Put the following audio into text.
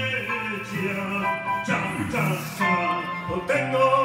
Venecia, cha, cha, cha, tengo